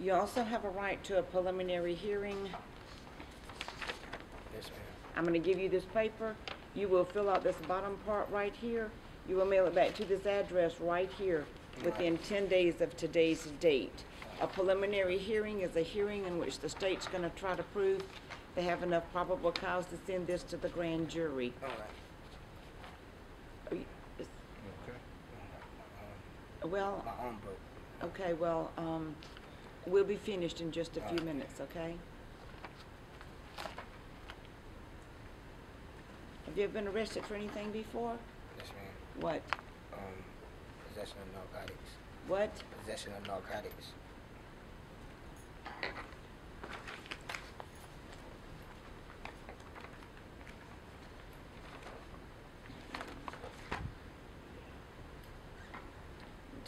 You also have a right to a preliminary hearing. Yes, ma'am. I'm gonna give you this paper. You will fill out this bottom part right here. You will mail it back to this address right here within ten days of today's date. A preliminary hearing is a hearing in which the state's gonna try to prove they have enough probable cause to send this to the grand jury. All right. Are you- is- Okay. Well, My arm broke. okay, well, um, we'll be finished in just a few minutes, okay? Have you ever been arrested for anything before? Yes, ma'am. What? Um, possession of narcotics. What? Possession of narcotics.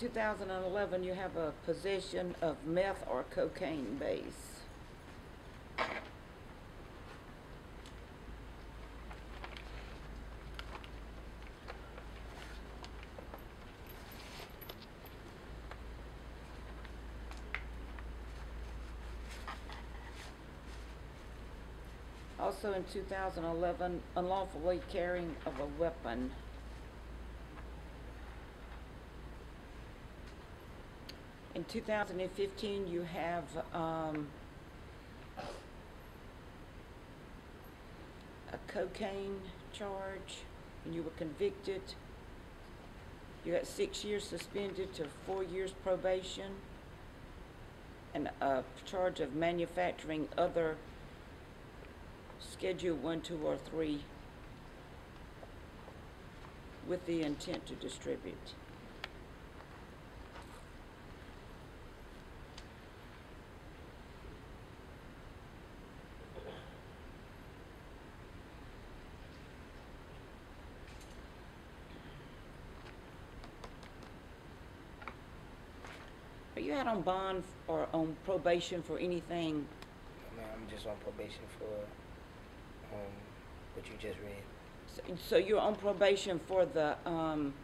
2011, you have a possession of meth or cocaine base. Also in 2011, unlawfully carrying of a weapon. In 2015, you have, um, a cocaine charge, and you were convicted. You got six years suspended to four years probation, and a charge of manufacturing other Schedule one, two, or three with the intent to distribute. Are you out on bond or on probation for anything? Ma'am, I'm just on probation for, um, what you just read. So- So you're on probation for the, um,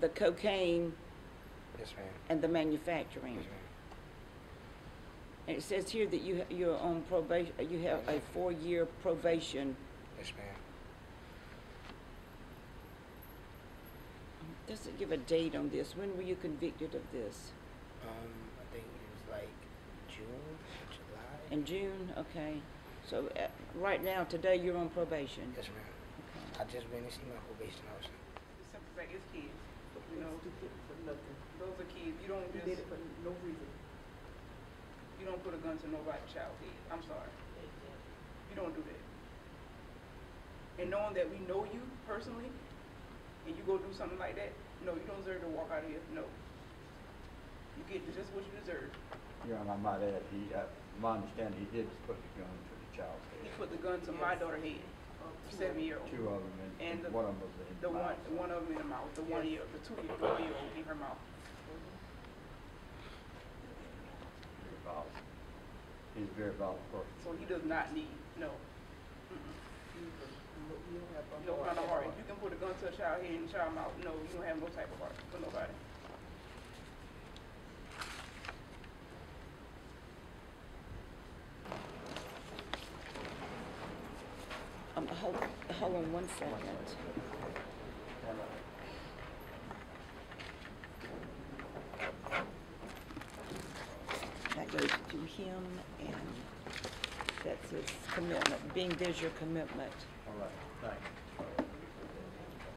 the cocaine Yes, ma'am. and the manufacturing? Yes, ma'am. And it says here that you, you're on probation, you have a four-year probation. Yes, ma'am. Does it give a date on this? When were you convicted of this? Um, I think it was like June July. In June? Okay. So, uh, right now, today, you're on probation? Yes, ma'am. Okay. I just went to see my probation officer. The simple fact is kids, you know, for nothing. those are kids, you don't He just, did it for no reason. you don't put a gun to nobody's child head, I'm sorry, you don't do that. And knowing that we know you personally, and you go do something like that, no, you don't deserve to walk out of here, no. You get just what you deserve. Your Honor, I might add, he, uh, my understanding, he did put the gun to the child's head. He head. put the gun to my daughter's head, two seven-year-old. Two of them, and- And and the- one of them was in The the one, mouth. one of them in the mouth, the one year, the two year, the one year old in her mouth. Very violent. He's a very violent person. So he does not need, no. You don't- you don't have No kind of heart. heart. You can put a gun to a child head and child mouth. No, you don't have no type of heart for nobody. Um, hold, hold on one second. That goes to him, and that's his commitment, being there's your commitment. All right, thank you.